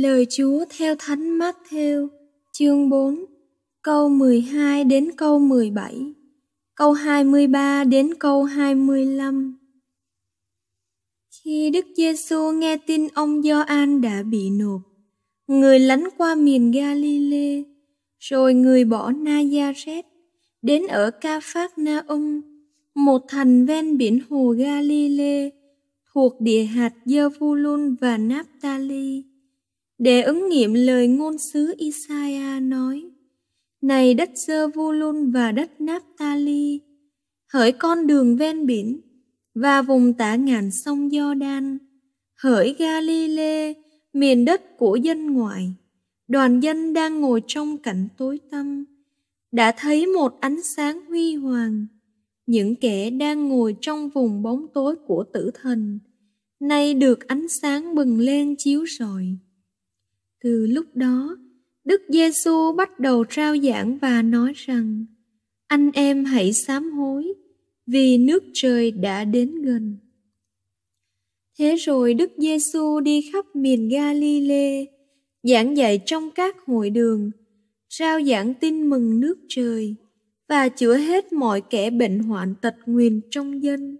lời Chúa theo Thánh Matthew, chương 4, câu 12 đến câu 17, câu 23 đến câu 25. Khi Đức Giêsu nghe tin ông Gioan đã bị nộp, người lánh qua miền Galilee, rồi người bỏ Nazareth đến ở Ca Phác Na Ung, một thành ven biển hồ Galilee thuộc địa hạt Giơ-vu-lun và Naphtali để ứng nghiệm lời ngôn sứ Isaiah nói: Này đất dơ vu lun và đất Naphtali, hỡi con đường ven biển và vùng tả ngàn sông giođan hỡi Galile, miền đất của dân ngoại, đoàn dân đang ngồi trong cảnh tối tăm, đã thấy một ánh sáng huy hoàng. Những kẻ đang ngồi trong vùng bóng tối của tử thần, nay được ánh sáng bừng lên chiếu rọi. Từ lúc đó, Đức Giêsu bắt đầu trao giảng và nói rằng: Anh em hãy sám hối, vì nước trời đã đến gần. Thế rồi Đức Giêsu đi khắp miền Galilee, giảng dạy trong các hội đường, rao giảng tin mừng nước trời và chữa hết mọi kẻ bệnh hoạn tật nguyền trong dân.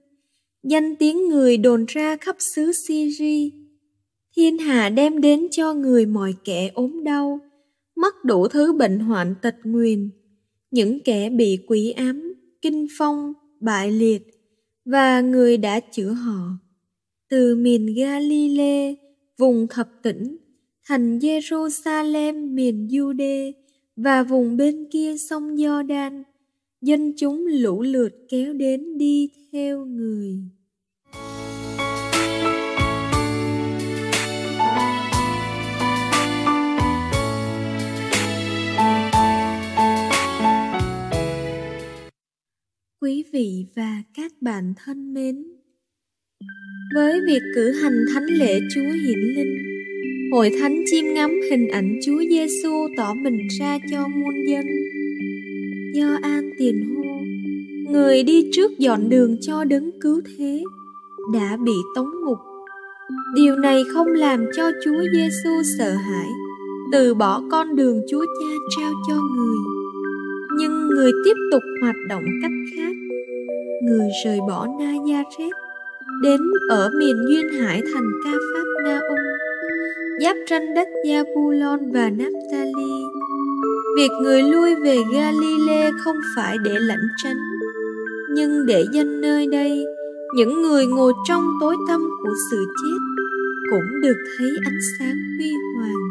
Danh tiếng người đồn ra khắp xứ Syria. Thiên hà đem đến cho người mọi kẻ ốm đau, mắc đủ thứ bệnh hoạn tật nguyền, những kẻ bị quỷ ám, kinh phong, bại liệt và người đã chữa họ. Từ miền Galilee, vùng thập tỉnh, thành Jerusalem miền Jude và vùng bên kia sông Jordan, dân chúng lũ lượt kéo đến đi theo người. Quý vị và các bạn thân mến, với việc cử hành thánh lễ Chúa Hiển Linh, Hội Thánh chiêm ngắm hình ảnh Chúa Giêsu tỏ mình ra cho muôn dân. Do An Tiền Hô, người đi trước dọn đường cho đấng cứu thế, đã bị tống ngục. Điều này không làm cho Chúa Giêsu sợ hãi, từ bỏ con đường Chúa Cha trao cho người. Nhưng người tiếp tục hoạt động cách khác. Người rời bỏ Nazareth đến ở miền duyên hải thành Ca Pháp Na Ung, giáp tranh đất Zabulon và Naphtali. Việc người lui về Galile không phải để lãnh tránh, nhưng để danh nơi đây, những người ngồi trong tối tăm của sự chết cũng được thấy ánh sáng huy hoàng.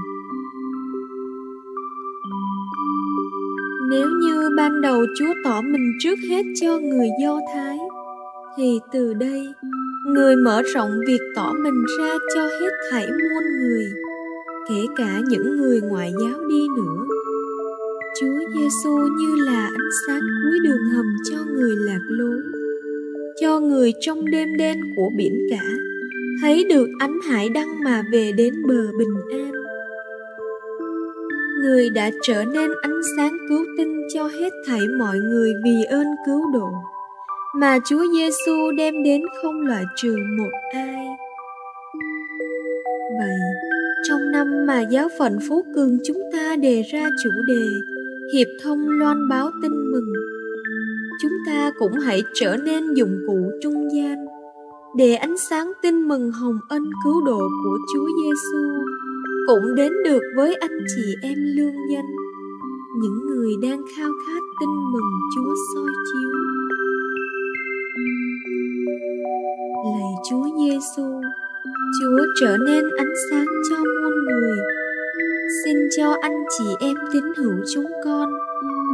Nếu như ban đầu Chúa tỏ mình trước hết cho người Do Thái, thì từ đây người mở rộng việc tỏ mình ra cho hết thảy muôn người, kể cả những người ngoại giáo đi nữa. Chúa Giêsu như là ánh sáng cuối đường hầm cho người lạc lối, cho người trong đêm đen của biển cả thấy được ánh hải đăng mà về đến bờ bình an. Người đã trở nên ánh sáng cứu tinh cho hết thảy mọi người vì ơn cứu độ mà Chúa Giêsu đem đến không loại trừ một ai. Vậy, trong năm mà giáo phận Phú Cường chúng ta đề ra chủ đề Hiệp thông loan báo tin mừng, chúng ta cũng hãy trở nên dụng cụ trung gian để ánh sáng tin mừng hồng ân cứu độ của Chúa Giêsu cũng đến được với anh chị em lương danh, những người đang khao khát tin mừng Chúa soi chiếu. Lạy Chúa Giêsu, Chúa trở nên ánh sáng cho muôn người. Xin cho anh chị em tín hữu chúng con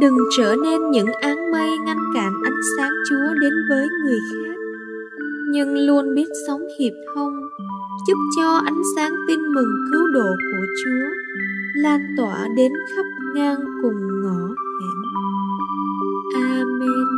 đừng trở nên những áng mây ngăn cản ánh sáng Chúa đến với người khác, nhưng luôn biết sống hiệp thông, giúp cho ánh sáng tin mừng cứu độ của Chúa lan tỏa đến khắp ngang cùng ngõ hẻm. Amen.